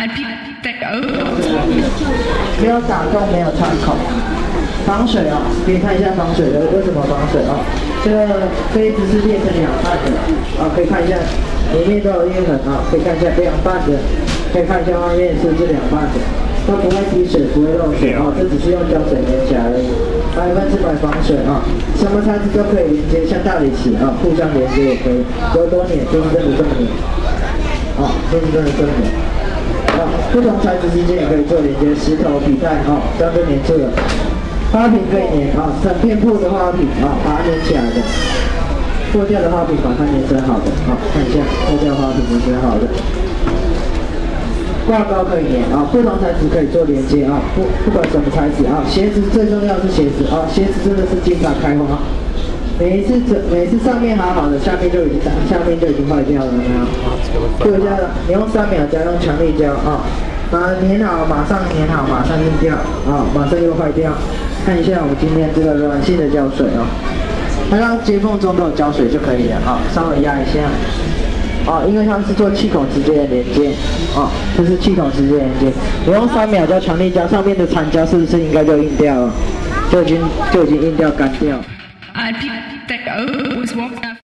I picked that up. 没有打洞，没有穿孔，防水啊，可以看一下防水的，为什么防水啊？这个杯子是裂成两半的啊，可以看一下里面都有裂痕啊，可以看一下两半的，可以看一下外面是不是两半的，它不会滴水，不会漏水啊，这只是用胶水粘起来而已，百分之百防水啊，什么材质都可以连接，像大理石啊，互相连接也可以，多多粘就是真的这么粘，啊，就是真的这么粘。啊，不同材质之间也可以做连接，石头、皮带啊，这样就粘住了。花瓶可以粘啊，整片破的花瓶啊，把它粘起来的。破掉的花瓶把它粘成好的，好看一下，破掉花瓶粘成好的。挂钩可以粘啊，不同材质可以做连接啊，不不管什么材质啊，鞋子最重要是鞋子啊，鞋子真的是经常开花。每一次这每次上面好好的，下面就已经下面就已经坏掉了，有没有？就这样，你用三秒胶，用强力胶啊，把它粘好，马上粘好，马上硬掉啊，马上又坏掉。看一下我们今天这个软性的胶水啊，它让接缝中都有胶水就可以了啊，稍微压一下。啊，因为它是做气孔直接的连接，啊，这是气孔直接连接。你用三秒胶强力胶，上面的残胶是不是应该就硬掉了？就已经就已经硬掉干掉。I'd be that oh, was walking up.